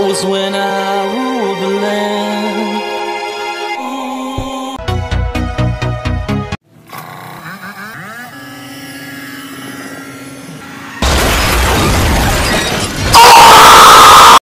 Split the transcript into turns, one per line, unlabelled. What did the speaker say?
was when I